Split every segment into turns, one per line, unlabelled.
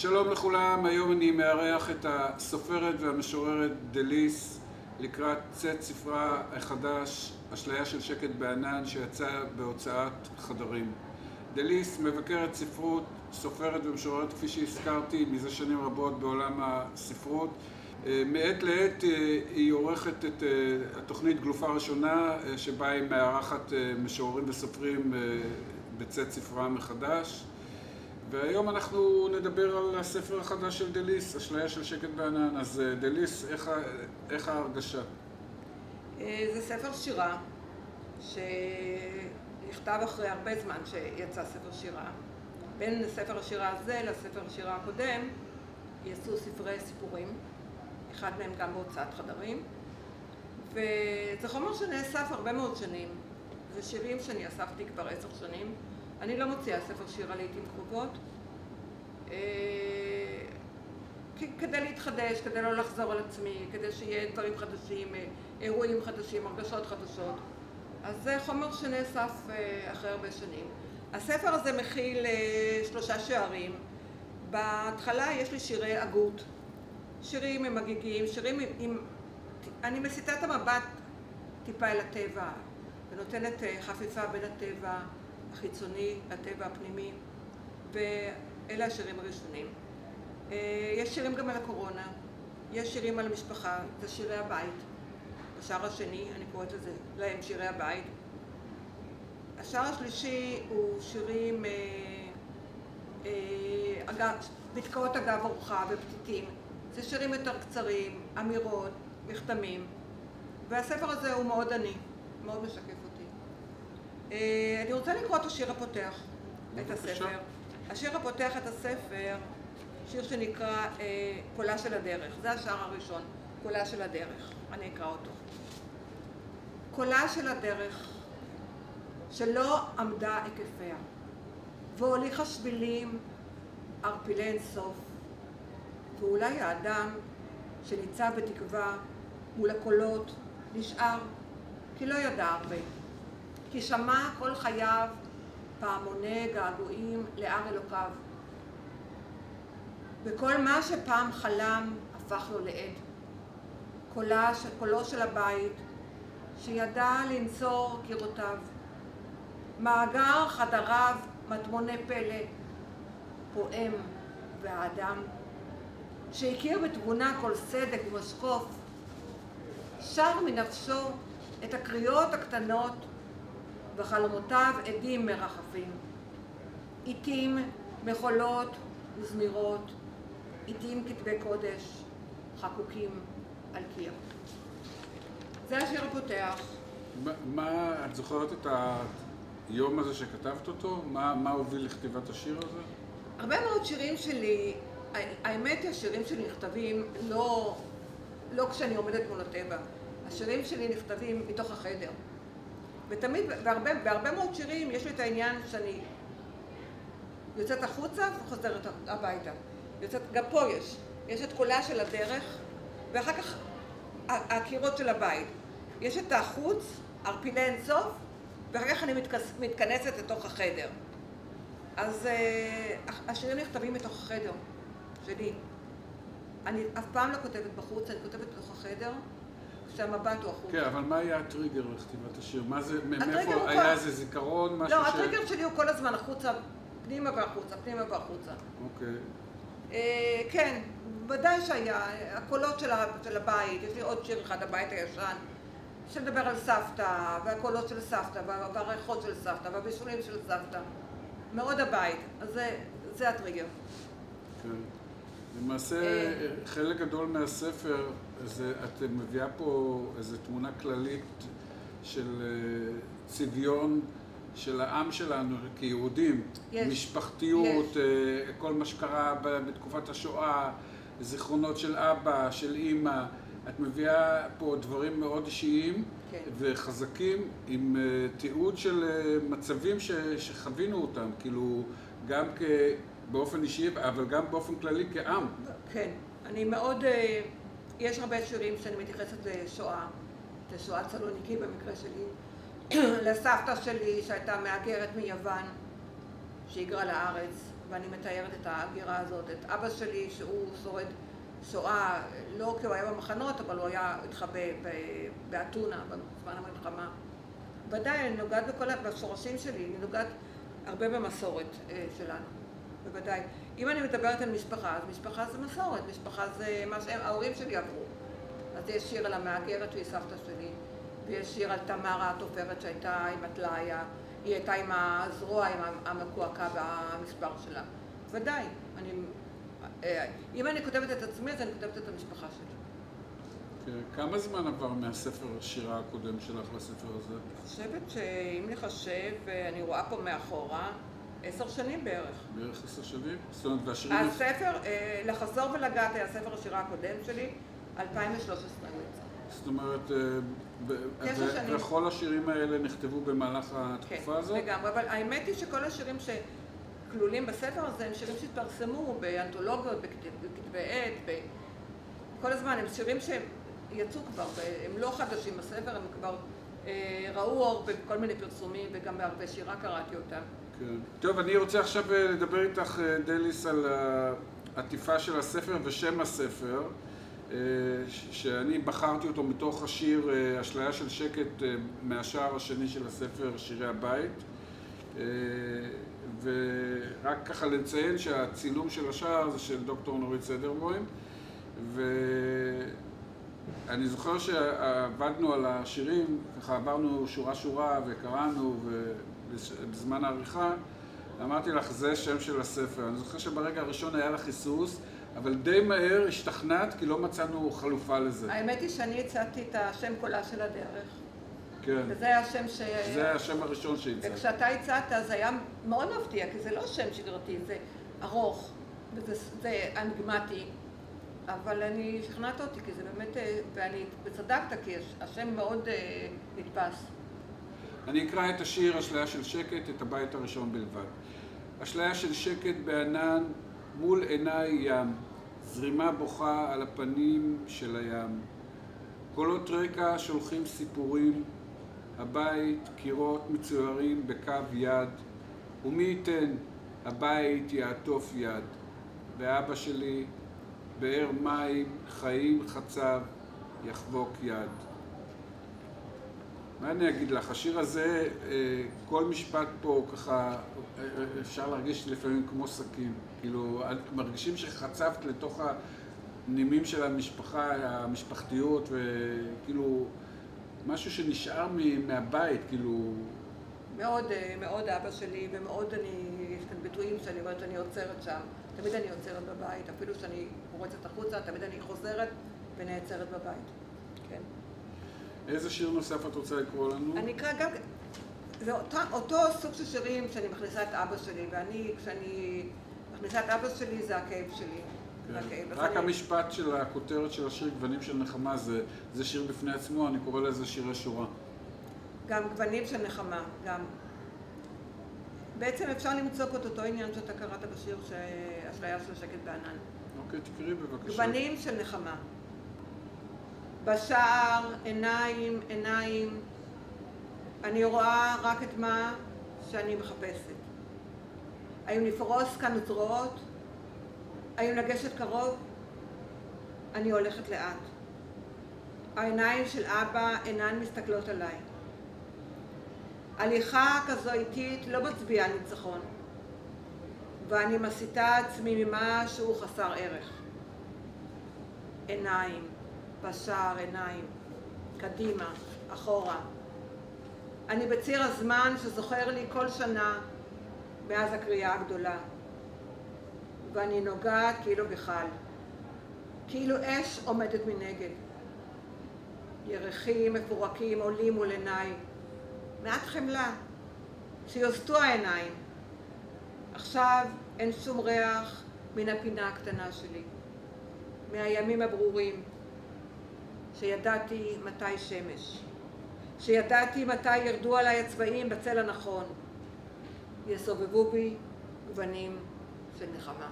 שלום לכולם, היום אני מארח את הסופרת והמשוררת דליס לקראת צאת ספרה החדש, אשליה של שקט בענן, שיצא בהוצאת חדרים. דליס מבקרת ספרות, סופרת ומשוררת כפי שהזכרתי מזה שנים רבות בעולם הספרות. מעת לעת היא עורכת את התוכנית גלופה ראשונה שבה היא מארחת משוררים וסופרים בצאת ספרה מחדש. והיום אנחנו נדבר על הספר החדש של דליס, אשליה של שקט בענן. אז דליס, איך, איך ההרגשה?
זה ספר שירה שנכתב אחרי הרבה זמן שיצא ספר שירה. בין ספר השירה הזה לספר השירה הקודם יצאו ספרי סיפורים, אחד מהם גם בהוצאת חדרים, וזה חומר שנאסף הרבה מאוד שנים. זה שירים שאני אספתי כבר עשר שנים. אני לא מוציאה ספר שירה לעיתים קרובות כדי להתחדש, כדי לא לחזור על עצמי, כדי שיהיה דברים חדשים, אירועים חדשים, הרגשות חדשות. אז זה חומר שנאסף אחרי הרבה שנים. הספר הזה מכיל שלושה שערים. בהתחלה יש לי שירי הגות, שירים עם הגיגים, שירים עם... אני מסיטה את המבט טיפה אל הטבע ונותנת חפיפה בין הטבע החיצוני לטבע הפנימי ואלה השירים הראשונים. יש שירים גם על הקורונה, יש שירים על המשפחה, זה שירי הבית. השער השני, אני קוראת לזה, להם שירי הבית. השער השלישי הוא שירים, פתקאות אגב אורחה ופתיתים. זה שירים יותר קצרים, אמירות, מכתמים. והספר הזה הוא מאוד עני, מאוד משקף אותי. אני רוצה לקרוא את השיר הפותח, את הספר. השיר הפותח את הספר, שיר שנקרא קולה של הדרך. זה השער הראשון, קולה של הדרך. אני אקרא אותו. קולה של הדרך שלא עמדה היקפיה, והוליכה שבילים ערפילי אינסוף, ואולי האדם שניצב בתקווה מול הקולות נשאר כי לא ידע הרבה, כי שמע כל חייו פעמוני געגועים להר אלוקיו, וכל מה שפעם חלם הפך לו לעד. קולו של הבית שידע לנצור קירותיו, מאגר חדריו מטמוני פלא, פועם והאדם, שהכיר בתבונה כל סדק ומשקוף, שר מנפשו את הקריאות הקטנות וחלומותיו עדים מרחפים. עיתים מחולות וזמירות, עיתים כתבי קודש חקוקים על קיר. זה השיר הפותח.
מה, את זוכרת את היום הזה שכתבת אותו? מה, מה הוביל לכתיבת השיר הזה?
הרבה מאוד שירים שלי, האמת היא השירים שלי נכתבים לא, לא כשאני עומדת מול הטבע. השירים שלי נכתבים מתוך החדר. ותמיד, בהרבה, בהרבה מאוד שירים יש לי את העניין שאני יוצאת החוצה וחוזרת הביתה. יוצאת, גם פה יש. יש את קולה של הדרך, ואחר כך הקירות של הבית. יש את החוץ, ערפילי אינסוף, ואחר כך אני מתכנס, מתכנסת לתוך החדר. אז uh, השירים נכתבים מתוך החדר שלי. אני אף פעם לא כותבת בחוץ, אני כותבת בתוך החדר. שהמבט הוא החוצה.
כן, אבל מה היה הטריגר לכתיבת השיר? מה זה, מאיפה, היה איזה זיכרון, משהו
ש... לא, הטריגר שלי הוא כל הזמן החוצה, פנימה והחוצה, פנימה והחוצה.
אוקיי.
כן, ודאי שהיה, הקולות של הבית, יש לי עוד שיר אחד, הבית הישן, שמדבר על סבתא, והקולות של סבתא, והריחות של סבתא, והבישולים של סבתא. מאוד הבית, אז זה הטריגר.
כן. למעשה, חלק גדול מהספר, זה, את מביאה פה איזו תמונה כללית של צביון של העם שלנו כיהודים,
יש,
משפחתיות,
יש.
כל מה שקרה בתקופת השואה, זיכרונות של אבא, של אימא. את מביאה פה דברים מאוד אישיים
כן.
וחזקים עם תיעוד של מצבים ש, שחווינו אותם, כאילו גם. באופן אישי, אבל גם באופן כללי כעם.
כן, אני מאוד, יש הרבה שירים שאני מתייחסת לשואה, לשואה צלוניקי במקרה שלי, לסבתא שלי שהייתה מהגרת מיוון, שהיגרה לארץ, ואני מתארת את ההגירה הזאת, את אבא שלי שהוא שורד שואה, לא כי הוא היה במחנות, אבל הוא היה איתך באתונה בזמן המלחמה. ודאי, אני נוגעת בכל, בשורשים שלי, אני נוגעת הרבה במסורת אה, שלנו, בוודאי. אם אני מדברת על משפחה, אז משפחה זה מסורת, משפחה זה מה שההורים שלי עברו. אז יש שיר על המהגרת שהיא סבתא שלי, ויש שיר על תמרה התופרת שהייתה עם הטלאיה, היא הייתה עם הזרוע, עם המקועקע במספר שלה. ודאי, אני, אה, אם אני כותבת את עצמי, אז אני כותבת את המשפחה שלי.
כן, כמה זמן עבר מהספר השירה הקודם שלך לספר הזה?
אני חושבת שאם נחשב, אני רואה פה מאחורה, עשר שנים בערך.
בערך עשר שנים? זאת אומרת, והשירים...
הספר, אה, לחזור ולגעת היה ספר השירה הקודם שלי, 2013 הוא יצא.
זאת אומרת, אה, וכל השירים האלה נכתבו במהלך התקופה
כן,
הזאת?
כן, לגמרי, אבל האמת היא שכל השירים שכלולים בספר הזה הם שירים שהתפרסמו באנתולוגיות, בכתבי עת, כל הזמן, הם שירים שהם יצאו כבר, הם לא חדשים בספר, הם כבר אה, ראו אור בכל מיני פרסומים וגם בהרבה שירה קראתי אותם.
כן. טוב, אני רוצה עכשיו אה, לדבר איתך, אה, דליס, על העטיפה של הספר ושם הספר, שאני בחרתי אותו מתוך השיר אשליה של שקט מהשער השני של הספר, שירי הבית. ורק ככה לציין שהצילום של השער זה של דוקטור נורית סדרבוים, ואני זוכר שעבדנו על השירים, ככה עברנו שורה שורה וקראנו בזמן העריכה, אמרתי לך, זה שם של הספר. אני זוכר שברגע הראשון היה לך היסוס, אבל די מהר השתכנעת כי לא מצאנו חלופה לזה.
האמת היא שאני הצעתי את השם קולה של הדרך.
כן.
וזה היה השם ש...
זה היה השם הראשון שהצעת.
וכשאתה הצעת זה היה מאוד מפתיע, כי זה לא שם שגרתי, זה ארוך, וזה אנגמטי. אבל אני שכנעת אותי, כי זה באמת, אה, ואני, וצדקת, כי השם מאוד אה, נתפס.
אני אקרא את השיר אשליה של שקט, את הבית הראשון בלבד. אשליה של שקט בענן, מול עיניי ים, זרימה בוכה על הפנים של הים. קולות רקע שולחים סיפורים, הבית, קירות מצוירים בקו יד, ומי ייתן, הבית יעטוף יד. ואבא שלי, באר מים, חיים חצב, יחבוק יד. מה אני אגיד לך? השיר הזה, אה, כל משפט פה ככה, אה, אפשר להרגיש לפעמים כמו סכין. כאילו, מרגישים שחצבת לתוך הנימים של המשפחה, המשפחתיות, וכאילו, משהו שנשאר מהבית, כאילו...
מאוד, אה, מאוד אבא שלי, ומאוד אני, יש כאן ביטויים שאני אומרת שאני עוצרת שם. תמיד אני עוצרת בבית, אפילו שאני פורצת החוצה, תמיד אני חוזרת ונעצרת בבית. כן.
איזה שיר נוסף את רוצה לקרוא לנו?
אני אקרא גם... זה אותו, אותו סוג של שירים שאני מכניסה את אבא שלי, ואני, כשאני מכניסה את אבא שלי, זה הכאב שלי.
כן. רק אני... המשפט של הכותרת של השיר גוונים של נחמה זה, זה שיר בפני עצמו, אני קורא לזה שירי שורה.
גם גוונים של נחמה, גם. בעצם אפשר למצוא פה את אותו עניין שאתה קראת בשיר אשליה של שקט בענן.
אוקיי, תקראי בבקשה.
גוונים של נחמה. בשער, עיניים, עיניים, אני רואה רק את מה שאני מחפשת. האם נפרוס כאן זרועות? האם לגשת קרוב? אני הולכת לאט. העיניים של אבא אינן מסתכלות עליי. הליכה כזו איטית לא מצביעה ניצחון, ואני מסיטה עצמי ממשהו חסר ערך. עיניים, בשער עיניים, קדימה, אחורה. אני בציר הזמן שזוכר לי כל שנה מאז הקריאה הגדולה, ואני נוגעת כאילו בכלל, כאילו אש עומדת מנגד. ירחים מפורקים עולים מול עיניי, מעט חמלה, שיוסטו העיניים. עכשיו אין שום ריח מן הפינה הקטנה שלי, מהימים הברורים, שידעתי מתי שמש, שידעתי מתי ירדו עליי הצבעים בצל הנכון, יסובבו בי גוונים של נחמה.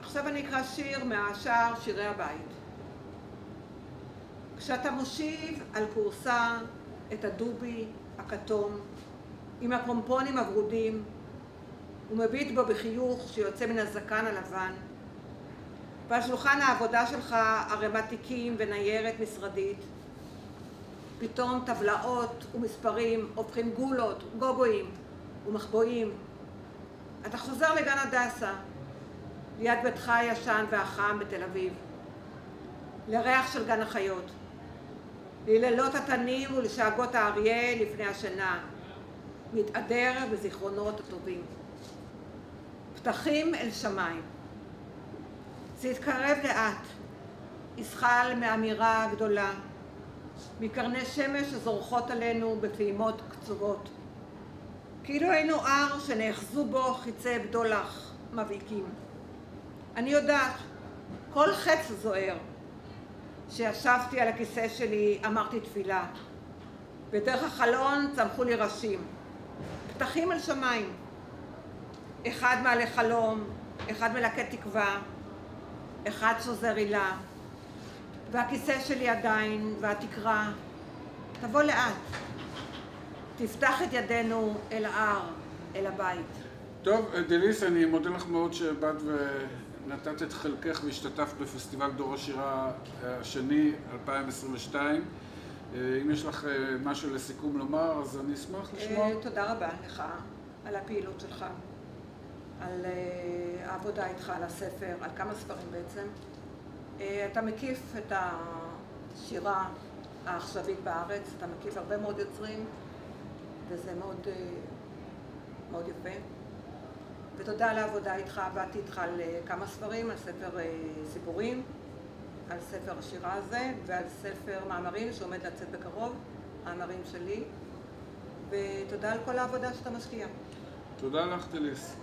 עכשיו אני אקרא שיר מהשער שירי הבית. כשאתה מושיב על כורסה את הדובי הכתום עם הפומפונים הוורודים, הוא מביט בו בחיוך שיוצא מן הזקן הלבן, ועל שולחן העבודה שלך ערימת תיקים וניירת משרדית. פתאום טבלאות ומספרים הופכים גולות, גוגואים ומחבואים. אתה חוזר לגן הדסה, ליד ביתך הישן והחם בתל אביב, לריח של גן החיות, ללילות התנים ולשאגות האריה לפני השינה, מתהדר בזיכרונות הטובים. פתחים אל שמיים. זה התקרב לאט, יזחל מאמירה גדולה, מקרני שמש הזורחות עלינו בפעימות קצובות. כאילו היינו הר שנאחזו בו חיצי בדולח מבהיקים. אני יודעת, כל חץ זוהר. כשישבתי על הכיסא שלי אמרתי תפילה. ודרך החלון צמחו לי ראשים. פתחים על שמיים. אחד מעלה חלום, אחד מלקט תקווה, אחד שוזר הילה. והכיסא שלי עדיין, והתקרה. תבוא לאט. תפתח את ידינו אל ההר, אל הבית.
טוב, דליס, אני מודה לך מאוד שבאת ונתת את חלקך והשתתפת בפסטיבל דור השירה השני, 2022. אם יש לך משהו לסיכום לומר, אז אני אשמח לשמוע.
תודה רבה לך על הפעילות שלך, על העבודה איתך, על הספר, על כמה ספרים בעצם. אתה מקיף את השירה העכשווית בארץ, אתה מקיף הרבה מאוד יוצרים, וזה מאוד, מאוד יפה. ותודה על העבודה איתך, עבדתי איתך על כמה ספרים, על ספר סיפורים, על ספר השירה הזה, ועל ספר מאמרים שעומד לצאת בקרוב, מאמרים שלי, ותודה על כל העבודה שאתה משקיע.
תודה לך, דליס.